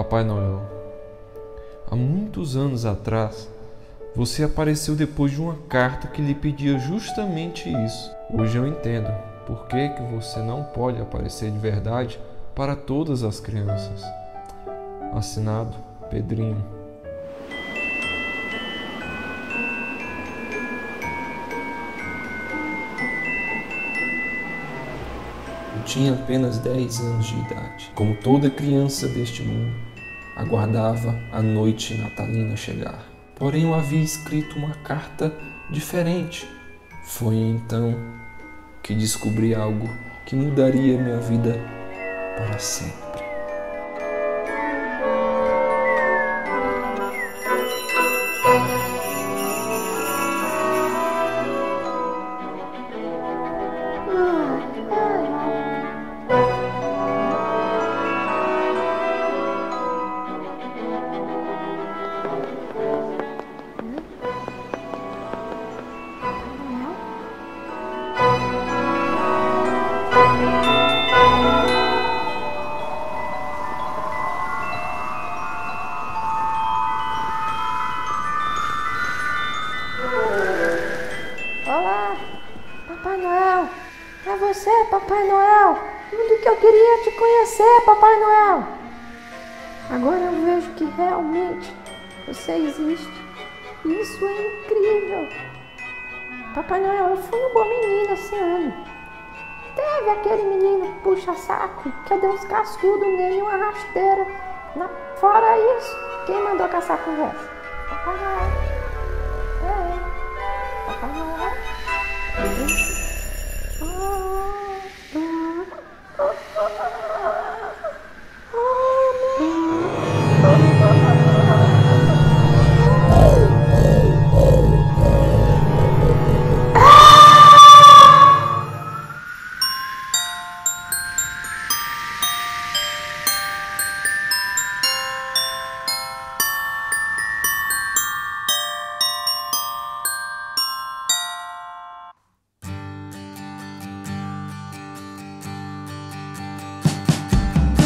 Papai Noel, há muitos anos atrás, você apareceu depois de uma carta que lhe pedia justamente isso. Hoje eu entendo por que, que você não pode aparecer de verdade para todas as crianças. Assinado Pedrinho. Eu tinha apenas 10 anos de idade. Como toda criança deste mundo, aguardava a noite natalina chegar. Porém, eu havia escrito uma carta diferente. Foi então que descobri algo que mudaria minha vida para sempre. Papai Noel. É você, Papai Noel. Tudo que eu queria te conhecer, Papai Noel. Agora eu vejo que realmente você existe. Isso é incrível. Papai Noel, eu fui um bom menino esse ano. Teve aquele menino puxa-saco que eu dei uns cascudos nele uma rasteira. Na... Fora isso, quem mandou caçar conversa? Papai Noel.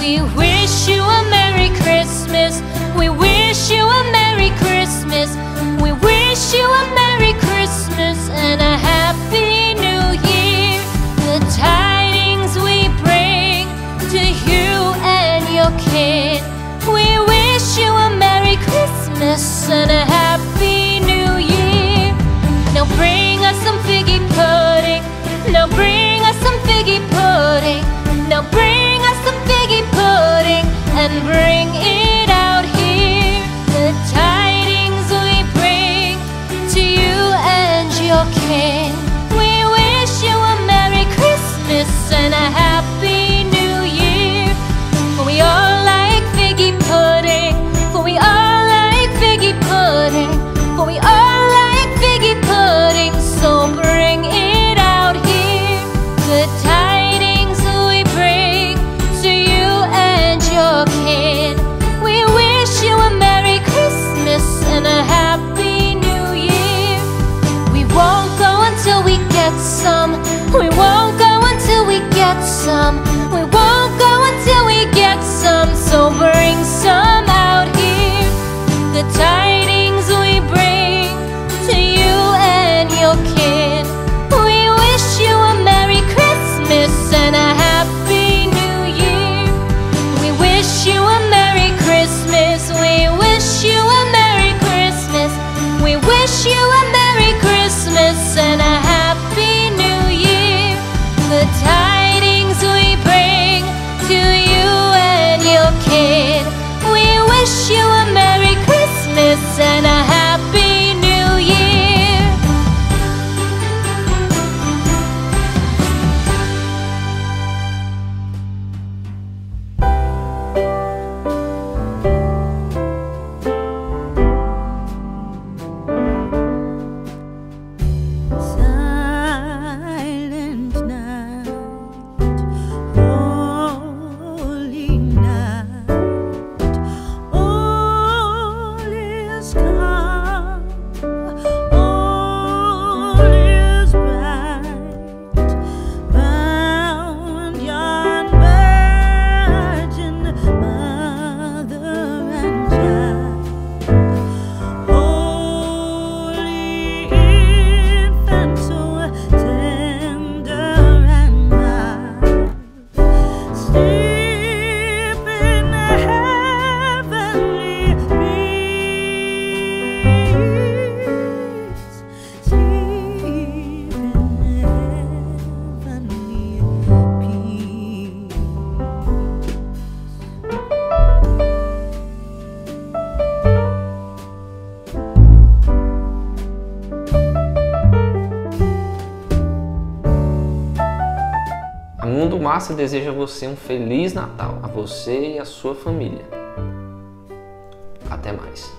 We wish you a Merry Christmas. We wish you a Merry Christmas. We wish you a Merry Christmas and a Happy New Year. The tidings we bring to you and your kin. We wish you a Merry Christmas and a Happy New Year. Now bring us some figgy pudding. Now bring us some figgy pudding. Now bring сам Massa deseja a você um Feliz Natal, a você e a sua família. Até mais.